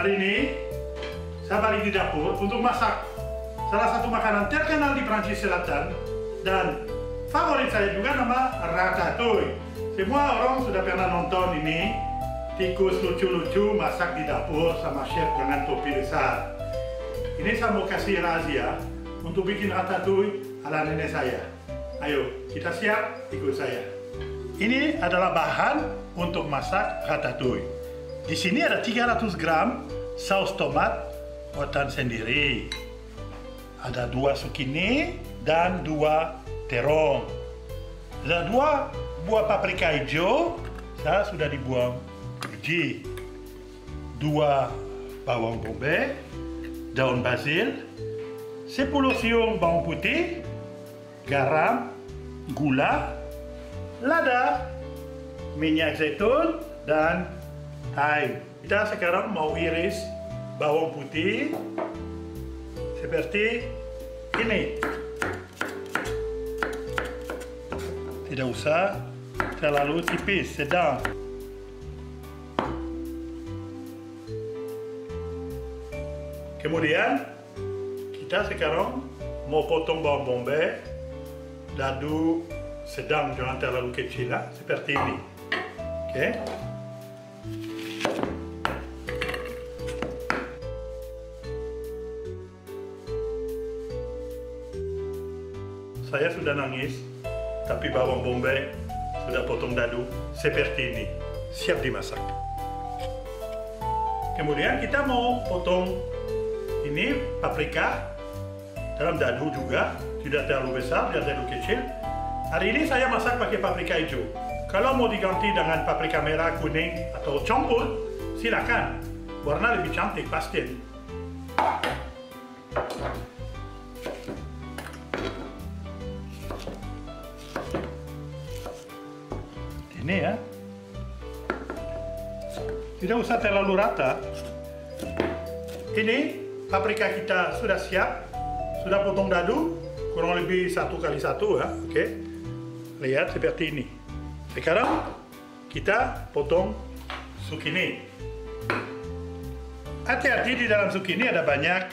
Hari ini saya balik di dapur untuk masak salah satu makanan terkenal di Prancis Selatan dan favorit saya juga nama ratatouille. Semua orang sudah pernah nonton ini tikus lucu-lucu masak di dapur sama chef dengan topi besar. Ini saya mau kasih rahasia untuk bikin ratatouille ala nenek saya. Ayo, kita siap, ikut saya. Ini adalah bahan untuk masak ratatouille. Di sini ada 300 gram saus tomat buatan sendiri. Ada dua zucchini dan dua terong. Ada dua buah paprika hijau, saya sudah dibuang biji. Dua bawang bombay, daun basil, 10 siung bawang putih, garam, gula, lada, minyak zaitun, dan thyme. Kita sekarang mau iris bawang putih seperti ini. Tidak usah terlalu tipis, sedang. Kemudian kita sekarang mau potong bawang bombay, dadu sedang jangan terlalu kecil lah, seperti ini. Oke. Okay. Saya sudah nangis, tapi bawang bombay sudah potong dadu seperti ini, siap dimasak. Kemudian kita mau potong ini paprika dalam dadu juga, tidak terlalu besar, tidak terlalu kecil. Hari ini saya masak pakai paprika hijau. Kalau mau diganti dengan paprika merah, kuning, atau campur, silakan. Warna lebih cantik pasti. Ini ya. Tidak usah terlalu rata. Ini paprika kita sudah siap, sudah potong dadu, kurang lebih satu kali satu ya, oke. Lihat seperti ini. Sekarang kita potong zucchini. Hati-hati di dalam zucchini ada banyak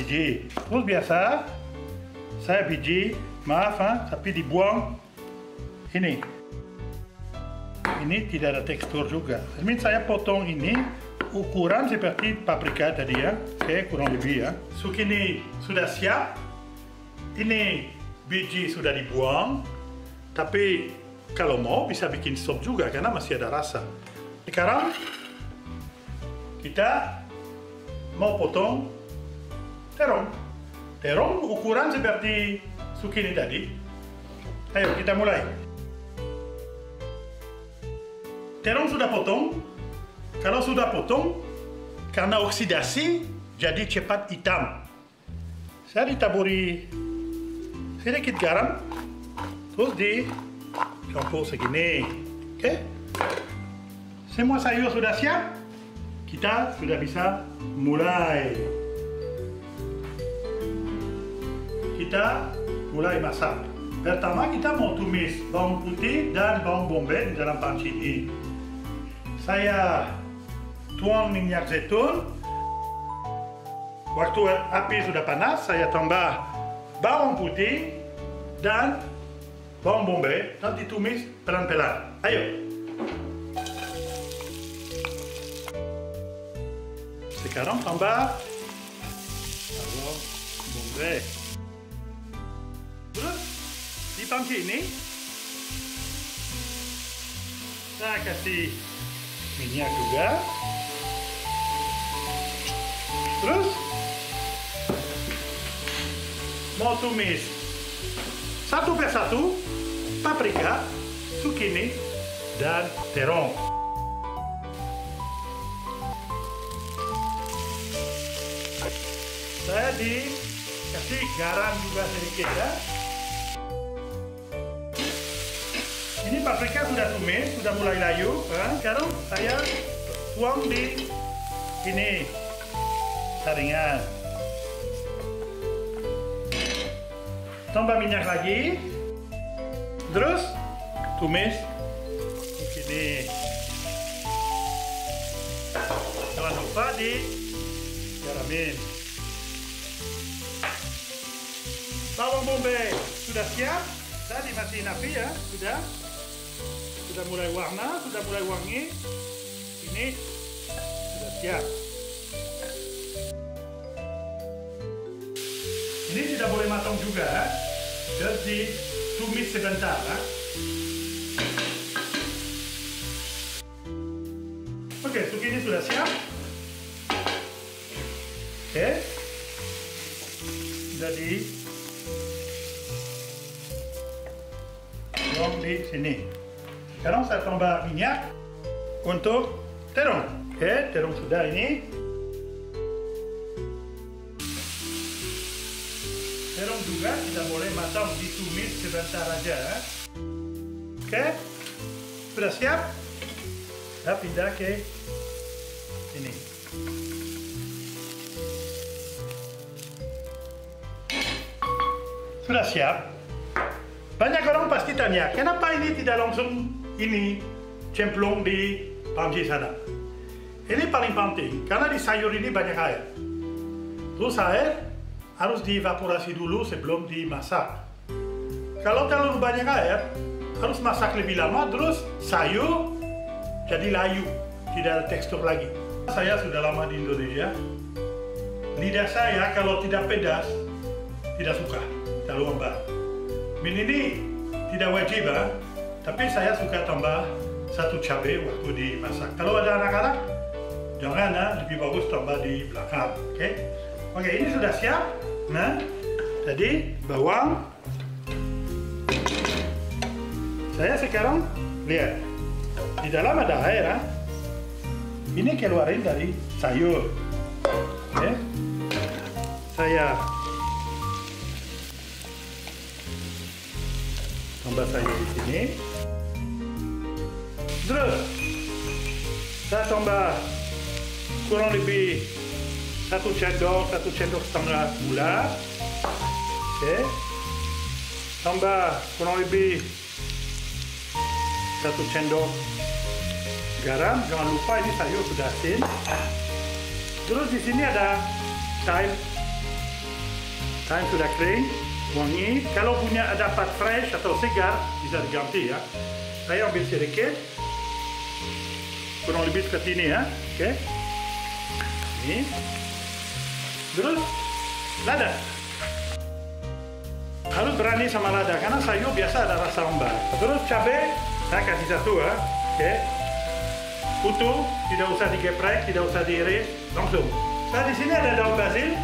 biji. Terus biasa saya biji, maaf ha, tapi dibuang ini. Ini tidak ada tekstur juga. Ini saya potong ini ukuran seperti paprika tadi ya. Oke, kurang lebih ya. Zucchini sudah siap. Ini biji sudah dibuang. Tapi kalau mau bisa bikin sop juga karena masih ada rasa. Sekarang kita mau potong terong. Terong ukuran seperti zucchini tadi. Ayo kita mulai. Terong sudah potong. Kalau sudah potong, karena oksidasi, jadi cepat hitam. Saya ditaburi sedikit garam, terus dicampur segini. Oke? Semua sayur sudah siap. Kita sudah bisa mulai. Kita mulai masak. Pertama kita mau tumis bawang putih dan bawang bombay di dalam panci ini saya tuang minyak zaitun. Waktu api sudah panas, saya tambah bawang putih dan bawang bombay dan ditumis pelan-pelan. Ayo. Sekarang tambah bawang bombay. Terus di panci ini saya kasih minyak juga. Terus mau tumis. Satu persatu paprika, zucchini, dan terong. Saya dikasih garam juga sedikit ya Paprika sudah tumis, sudah mulai layu. Kan? Sekarang saya tuang di ini saringan. Tambah minyak lagi. Terus tumis begini. Jangan lupa di garamin. Bawang bombay sudah siap. Tadi masih api ya, sudah. Sudah mulai warna, sudah mulai wangi. Ini sudah siap. Ini tidak boleh matang juga, jadi tumis sebentar. Ya. Oke, ini sudah siap. Oke, jadi tuang di sini. Sekarang saya tambah minyak untuk terong. Oke, terong sudah ini. Terong juga tidak boleh matang ditumis sebentar aja. Oke, sudah siap? Kita pindah ke sini. Sudah siap? Banyak orang pasti tanya, kenapa ini tidak langsung ini cemplung di panci sana? Ini paling penting, karena di sayur ini banyak air. Terus air harus dievaporasi dulu sebelum dimasak. Kalau terlalu banyak air, harus masak lebih lama, terus sayur jadi layu, tidak ada tekstur lagi. Saya sudah lama di Indonesia. Lidah saya kalau tidak pedas, tidak suka, terlalu lembab. Min ini tidak wajib, ya, tapi saya suka tambah satu cabai waktu dimasak. Kalau ada anak-anak, jangan ya, lebih bagus tambah di belakang. Oke, okay? oke ini sudah siap. Nah, jadi bawang. Saya sekarang lihat di dalam ada air. Ha? Ini keluarin dari sayur. Oke. Saya tambah sayur di sini. Saya tambah kurang lebih satu sendok, satu sendok setengah gula. Oke. Tambah kurang lebih satu sendok garam. Jangan lupa ini sayur sudah asin. Terus di sini ada thyme. Thyme sudah kering, wangi. Kalau punya ada dapat fresh atau segar bisa diganti ya. Saya ambil sedikit. Kurang lebih seperti ini ya. Oke. Okay. Ini. Terus lada. Harus berani sama lada karena sayur biasa ada rasa lembab. Terus cabai saya kasih satu ya. Oke. Okay. Utuh, tidak usah digeprek, tidak usah diiris, langsung. Nah di sini ada daun basil.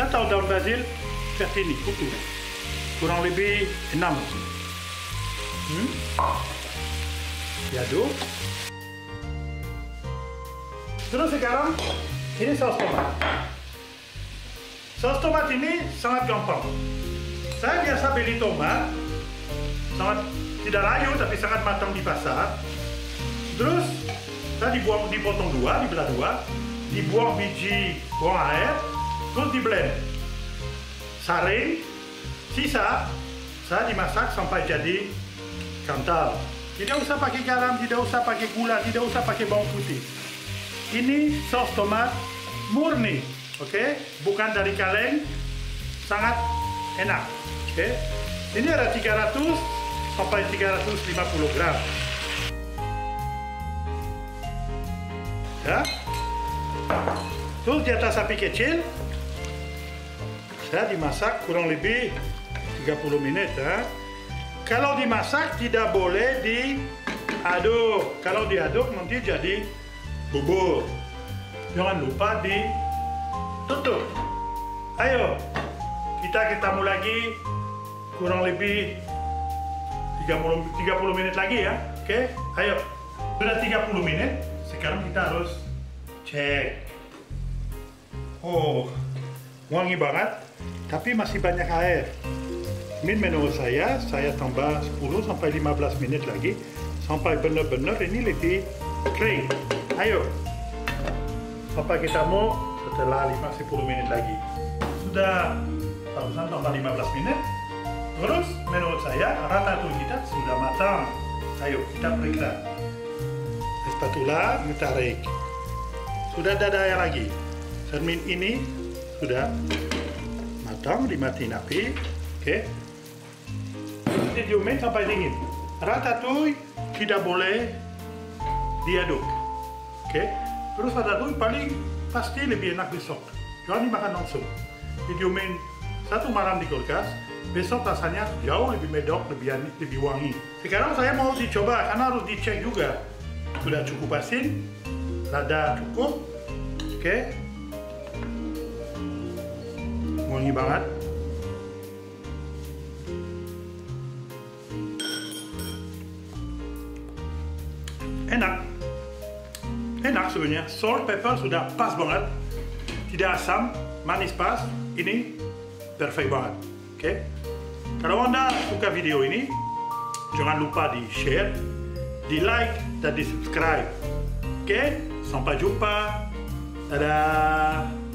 Saya tahu daun basil seperti ini, utuh. Kurang lebih enam. Hmm. Diaduk. Terus sekarang ini saus tomat. Saus tomat ini sangat gampang. Saya biasa beli tomat, sangat tidak layu tapi sangat matang di pasar. Terus saya dibuang, dipotong dua, dibelah dua, dibuang biji, buang air, terus di blend. Saring, sisa saya dimasak sampai jadi kental. Tidak usah pakai garam, tidak usah pakai gula, tidak usah pakai bawang putih. Ini saus tomat murni, oke? Okay? Bukan dari kaleng, sangat enak, oke? Okay? Ini ada 300 sampai 350 gram. Ya. Terus di atas api kecil, saya dimasak kurang lebih 30 menit. Ya. Kalau dimasak tidak boleh diaduk. Kalau diaduk nanti jadi bubur. Jangan lupa ditutup. Ayo, kita ketemu lagi kurang lebih 30, 30 menit lagi ya. Oke, ayo. Sudah 30 menit, sekarang kita harus cek. Oh, wangi banget, tapi masih banyak air. Min menurut saya, saya tambah 10 sampai 15 menit lagi sampai benar-benar ini lebih kering. Ayo, apa kita mau setelah 5-10 menit lagi. Sudah barusan tambah 15 menit, Terus menurut saya ratatouille kita sudah matang. Ayo kita periksa. Spatula, tarik. sudah ada air lagi. Cermin ini sudah matang, dimatiin api. Oke. Nanti diumin sampai dingin. Ratatouille tidak boleh diaduk. Oke. Terus ratatouille paling pasti lebih enak besok. Jangan dimakan langsung. Didiumin satu malam di kulkas, besok rasanya jauh lebih medok, lebih lebih wangi. Sekarang saya mau dicoba karena harus dicek juga. Sudah cukup asin, lada cukup, oke. Wangi banget. Enak. Enak sebenarnya. Salt, pepper sudah pas banget. Tidak asam, manis pas. Ini perfect banget. Oke. Kalau Anda suka video ini, jangan lupa di share, di like, dan di subscribe. Oke, sampai jumpa. Dadah.